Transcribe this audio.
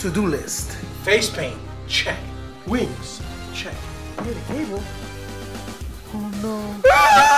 to-do list. Face paint, check. Wings, check. Get the cable. Oh no. Ah!